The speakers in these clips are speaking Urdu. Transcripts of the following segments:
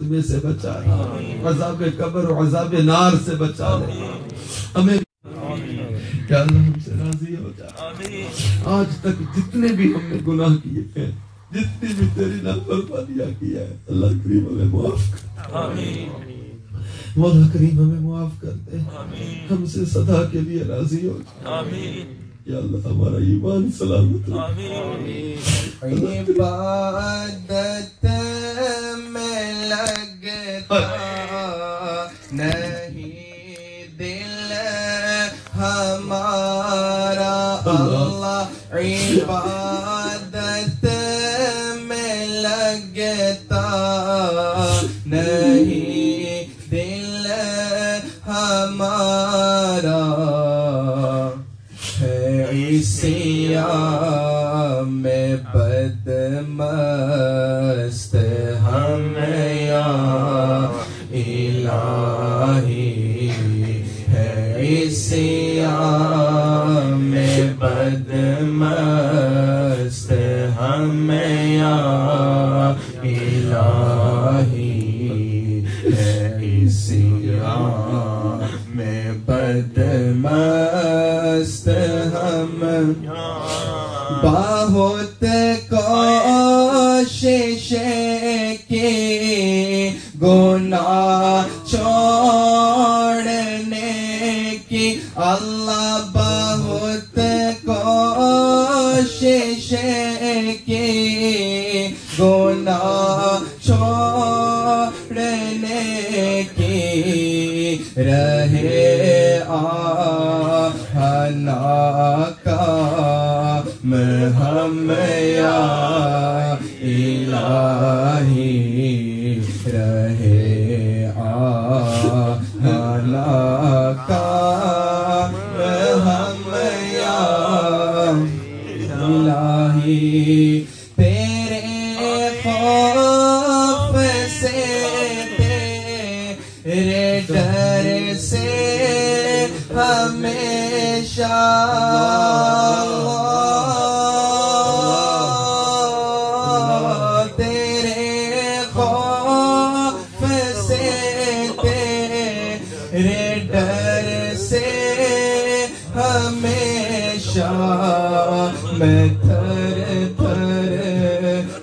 میں سے بچا عذاب قبر و عذاب نار سے بچا ہمیں کیا اللہ ہم سے راضی ہو جا۔ آج تک جتنے بھی ہم نے گناہ کیے ہیں جتنی بھی تیری نافرمانیاں کیا ہے اللہ کریم ہمیں معاف کر مولا کریم ہمیں معاف کر دے۔ ہم سے صدا کے لیے راضی ہو جا۔ یا اللہ ہمارا ایمان سلامت رکھ عبادت میں لگتا نہیں۔ دل ہمارا ہے عیسیہ میں بدم مست ہم یا الہی ہے عیسیہ میں بد مست ہم بہت کوشش کی گناہ چھوڑنے کی اللہ بہت کوشش کی گناہ چھوڑنے کی رہے آنا کا ہم یا الہی رہے آنا کا تیرے سے ہمیشہ تیرے خوف سے تیرے ڈر سے ہمیشہ میں تھر تھر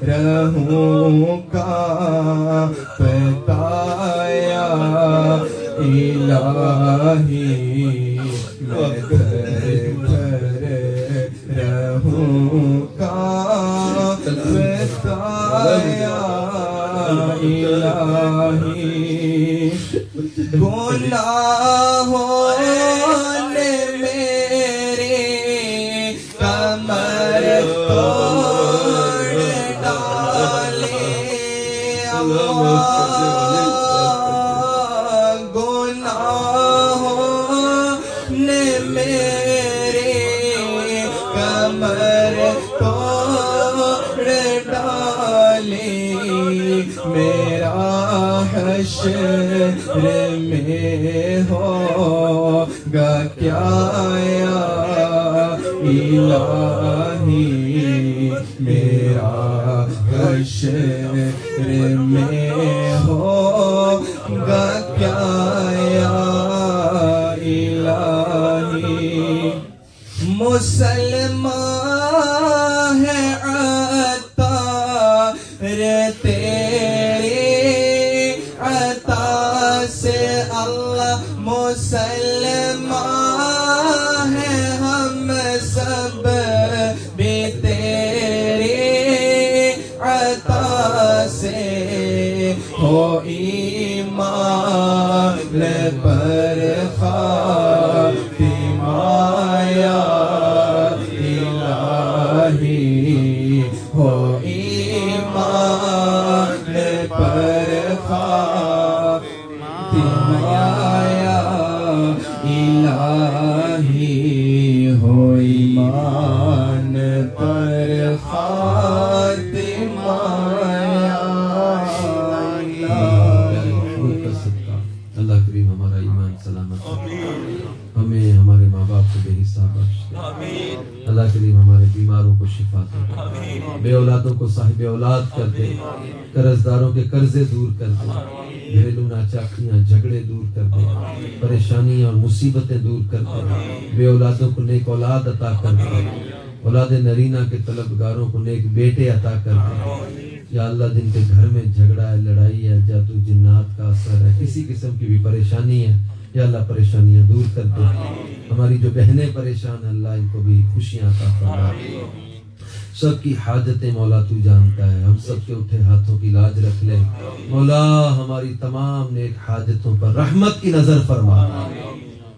رہوں گا پتایا الہی میں تھر رہوں الہی گناہوں نے کمر توڑ ڈالی گناہوں ڈالی میرا حشر میں ہوگا کیا یا الہی؟ میرا حشر میں ہوگا کیا یا الہی؟ مسلمان سب بھی عطا سے ہو ایمان پر خاتمہ یا الہی ہو ایمان پر خاتمہ یا الہی ہو ہمیں ہمارے ماں باپ کو بے حساب بخش اللہ کریم ہمارے بیماروں کو شفا دے۔ بے اولادوں کو صاحب اولاد کر دے۔ قرض داروں کے قرضے دور کر دے۔ گھریلو ناچاکیاں جھگڑے دور کر دے۔ پریشانیاں اور مصیبتیں دور کر دے۔ بے اولادوں کو نیک اولاد عطا کر دے۔ اولاد نرینہ کے طلبگاروں کو نیک بیٹے عطا کر دے۔ یا اللہ جن کے گھر میں جھگڑا ہے، لڑائی ہے، جادو، جنات کا اثر ہے، کسی قسم کی بھی پریشانی ہے، یا اللہ پریشانیاں دور کر دے۔ ہماری جو بہنیں پریشان ہیں، اللہ ان کو بھی خوشیاں عطا فرما سب کی حاجتیں مولا تو جانتا ہے۔ ہم سب کے اٹھے ہاتھوں کی لاج رکھ لے۔ مولا ہماری تمام نیک حاجتوں پر رحمت کی نظر فرما۔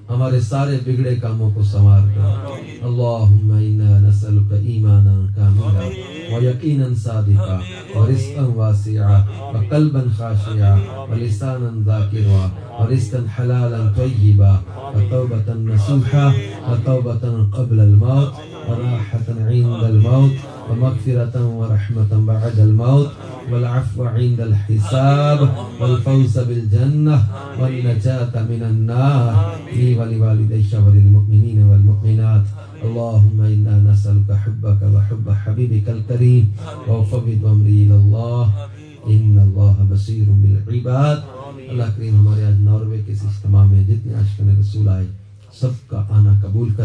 ہمارے سارے بگڑے کاموں کو سنوار کر اللہم انا نسألک ایمانا کاملا ویقینا صادقا و ورزقا واسعا وقلبا خاشعا ولسانا ذاکرا و ورزقا حلالا طیبا وتوبة نصوحا وتوبة قبل الموت و وراحة عند الموت ومغفرة ورحمة بعد الموت والعفو عند الحساب والفوز بالجنة والنجاة من النار. لي ولوالديك وللمؤمنين والمؤمنات. اللهم إنا نسألك حبك وحب حبيبك الكريم. وفوض أمري إلى الله. إن الله بصير بالعباد. اللہ کریم ہمارے آج ناروے کے اس اجتماع میں جتنے عاشقان رسول آئے سب کا آنا قبول کر۔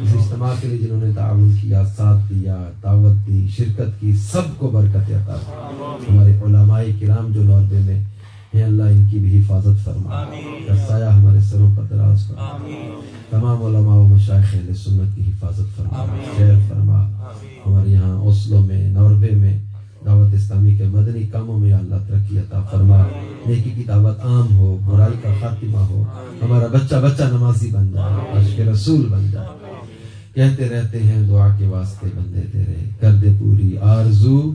اس اجتماع کے لیے جنہوں نے تعاون کیا ساتھ دیا دعوت دی شرکت کی سب کو برکت عطا ہمارے علماء کرام جو نوردے میں ہیں اللہ ان کی بھی حفاظت فرما سایہ ہمارے سروں پر دراز فرما تمام علماء و مشایخ اہل سنت کی حفاظت فرما خیر فرما۔ ہمارے یہاں اوسلو میں نوروے میں دعوت اسلامی کے مدنی کاموں میں اللہ ترقی عطا فرما۔ نیکی کی دعوت عام ہو، برائی کا خاتمہ ہو۔ ہمارا بچہ بچہ نمازی بن جائے عشق رسول بن جائے۔ کہتے رہتے ہیں، دعا کے واسطے بندے تیرے۔ کر دے پوری آرزو،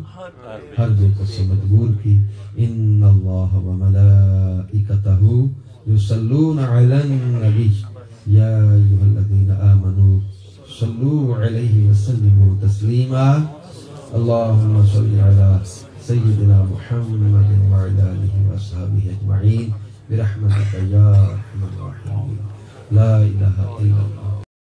ہر جو کو سے مجبور کی۔ ان اللہ و ملائکتہ یصلون علی النبی۔ یا ایوہ الذین آمنوا صلوا علیہ وسلموا تسلیما۔ اللهم صل على سيدنا محمد وعلى آله وأصحابه أجمعين. برحمتك يا أرحم الراحمين. لا إله إلا الله.